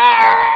Ah!